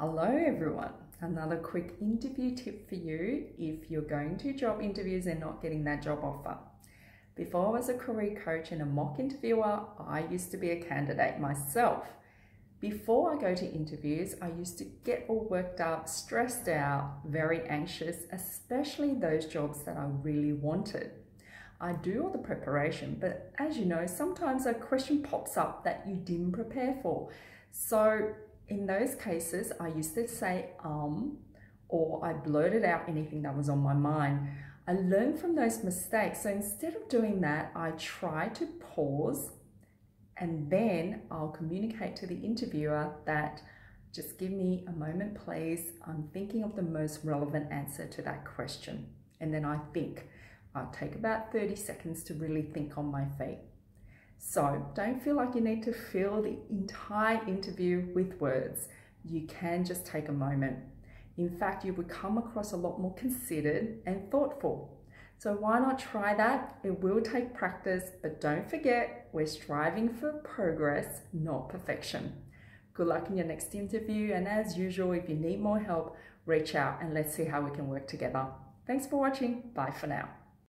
Hello, everyone. Another quick interview tip for you if you're going to job interviews and not getting that job offer. Before I was a career coach and a mock interviewer, I used to be a candidate myself. Before I go to interviews, I used to get all worked up, stressed out, very anxious, especially those jobs that I really wanted. I do all the preparation, but as you know, sometimes a question pops up that you didn't prepare for. So in those cases, I used to say um, or I blurted out anything that was on my mind. I learned from those mistakes. So instead of doing that, I try to pause and then I'll communicate to the interviewer that just give me a moment, please. I'm thinking of the most relevant answer to that question. And then I think. I'll take about 30 seconds to really think on my feet. So don't feel like you need to fill the entire interview with words. You can just take a moment. In fact, you would come across a lot more considered and thoughtful. So why not try that? It will take practice, but don't forget, we're striving for progress, not perfection. Good luck in your next interview. And as usual, if you need more help, reach out and let's see how we can work together. Thanks for watching. Bye for now.